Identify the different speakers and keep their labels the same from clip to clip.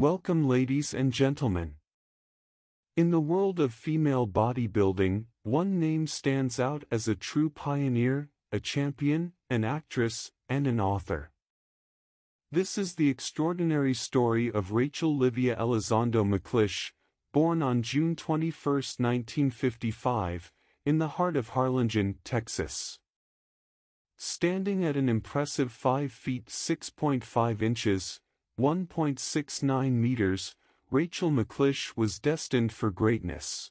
Speaker 1: Welcome ladies and gentlemen. In the world of female bodybuilding, one name stands out as a true pioneer, a champion, an actress, and an author. This is the extraordinary story of Rachel Livia Elizondo McLish, born on June 21, 1955, in the heart of Harlingen, Texas. Standing at an impressive 5 feet 6.5 inches, 1.69 meters, Rachel McLish was destined for greatness.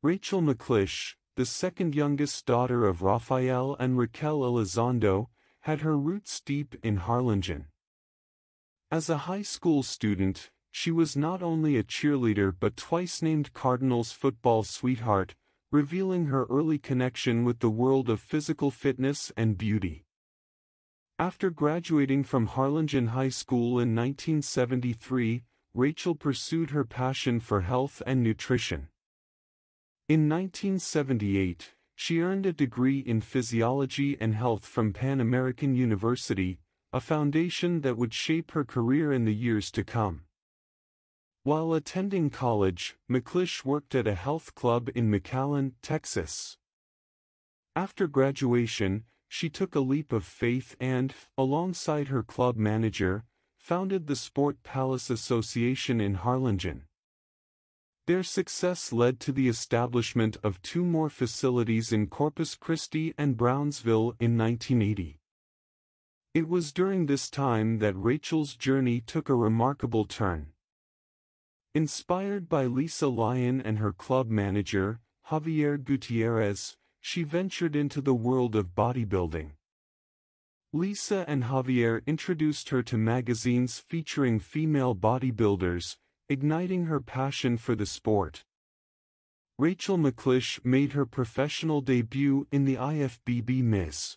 Speaker 1: Rachel McLish, the second youngest daughter of Rafael and Raquel Elizondo, had her roots deep in Harlingen. As a high school student, she was not only a cheerleader but twice named Cardinals football sweetheart, revealing her early connection with the world of physical fitness and beauty. After graduating from Harlingen High School in 1973, Rachel pursued her passion for health and nutrition. In 1978, she earned a degree in physiology and health from Pan American University, a foundation that would shape her career in the years to come. While attending college, McLish worked at a health club in McAllen, Texas. After graduation, she took a leap of faith and, alongside her club manager, founded the Sport Palace Association in Harlingen. Their success led to the establishment of two more facilities in Corpus Christi and Brownsville in 1980. It was during this time that Rachel's journey took a remarkable turn. Inspired by Lisa Lyon and her club manager, Javier Gutierrez, she ventured into the world of bodybuilding. Lisa and Javier introduced her to magazines featuring female bodybuilders, igniting her passion for the sport. Rachel McLish made her professional debut in the IFBB Miss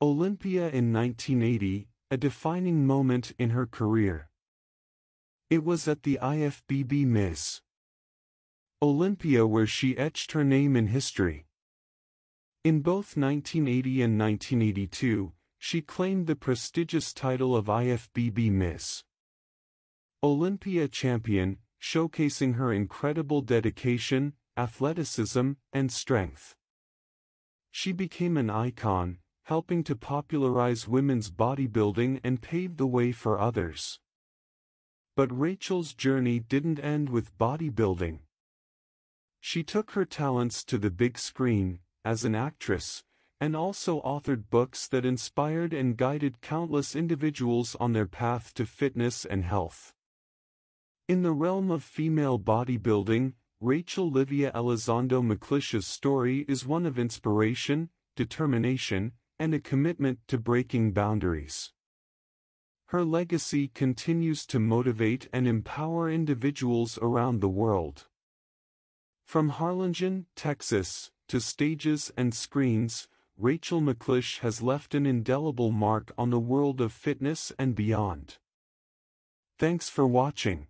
Speaker 1: Olympia in 1980, a defining moment in her career. It was at the IFBB Miss Olympia where she etched her name in history. In both 1980 and 1982, she claimed the prestigious title of IFBB Miss Olympia champion, showcasing her incredible dedication, athleticism, and strength. She became an icon, helping to popularize women's bodybuilding and pave the way for others. But Rachel's journey didn't end with bodybuilding. She took her talents to the big screen, as an actress, and also authored books that inspired and guided countless individuals on their path to fitness and health. In the realm of female bodybuilding, Rachel Livia Elizondo McLish's story is one of inspiration, determination, and a commitment to breaking boundaries. Her legacy continues to motivate and empower individuals around the world. From Harlingen, Texas, to stages and screens, Rachel McLish has left an indelible mark on the world of fitness and beyond. Thanks for watching.